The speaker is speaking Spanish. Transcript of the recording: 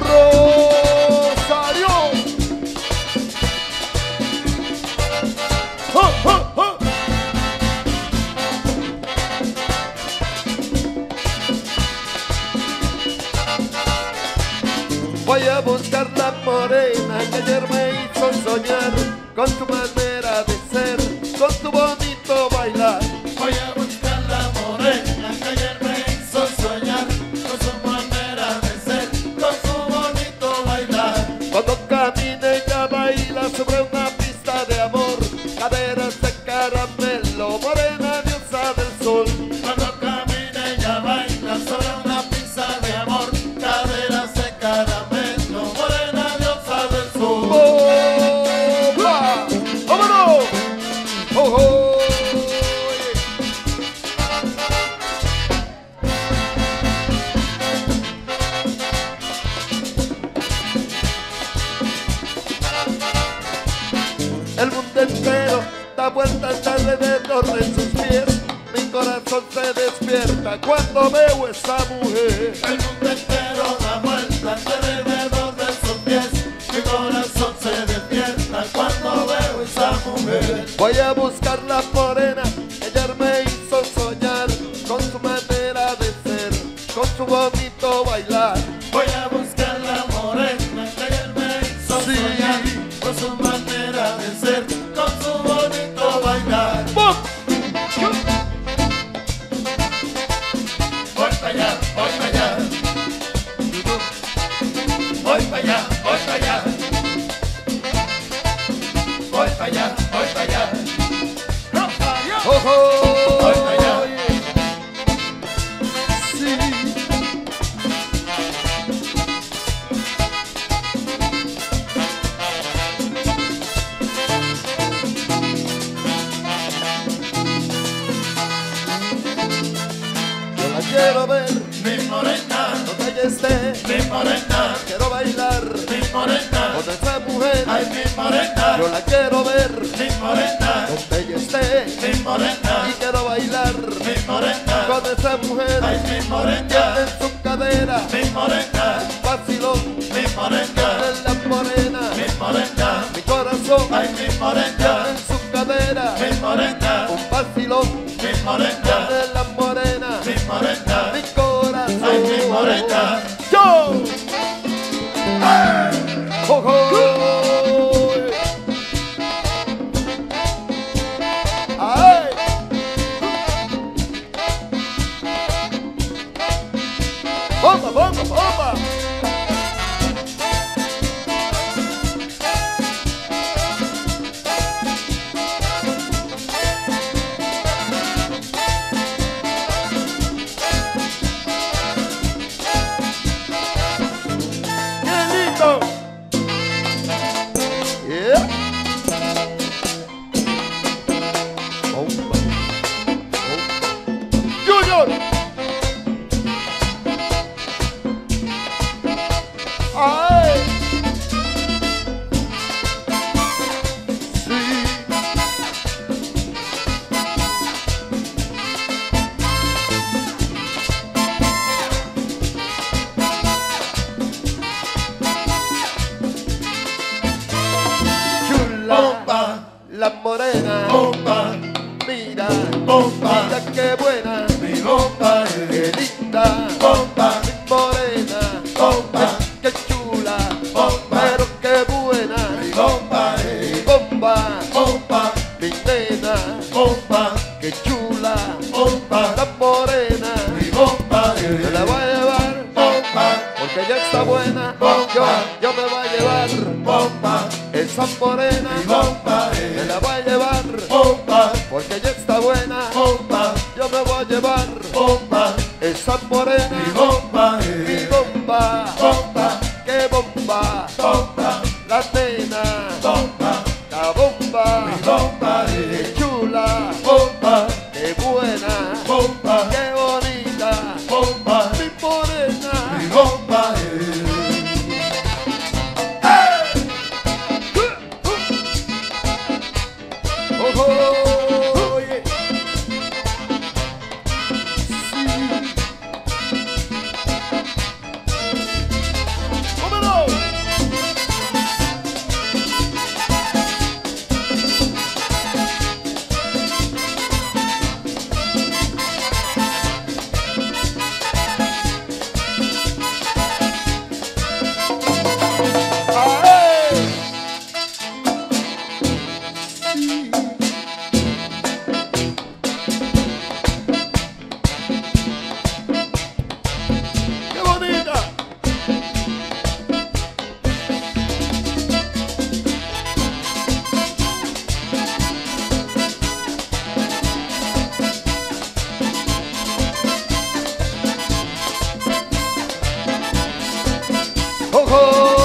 Rosario. Voy a buscar la morena que ayer me hizo soñar con tu manera de Cuando camina ella vueltas alrededor de sus pies. Mi corazón se despierta cuando veo esa mujer. El mundo entero da vueltas alrededor de sus pies, mi corazón se despierta cuando veo esa mujer. Voy a buscar la morena ayer me hizo soñar con su manera de ser, con su bonito bailar. Allá, voy para allá. Voy para allá. Sí. Yo la quiero ver Mi morena, donde ella esté. mi morena, Quiero bailar mi morena. Ay, mi morena, Yo la quiero ver mi morena, donde ella esté. mi morena, Y quiero bailar mi morena. con esa mujer. Ay, mi morena, en su cadera mi morena, vacilón. mi morena, Tiene la morena. mi morena. Mi corazón Ay, mi morena, en su cadera mi morena, un vacilón. mi morena, Tiene la Bomba, bomba, bomba. Bomba. Mira qué buena. Mi bomba Qué linda. bomba, Mi morena. bomba, Qué chula. Bomba. Pero qué buena. mi bomba Mi bomba. bomba, Mi nena. bomba, Qué chula. bomba. La morena. Mi bomba Yo la voy a llevar. bomba, Porque ella está buena. Bomba. Yo, yo me voy a llevar. bomba. Esa morena. Mi bomba Me la voy a llevar. bomba, Porque ella está buena. bomba, Oh.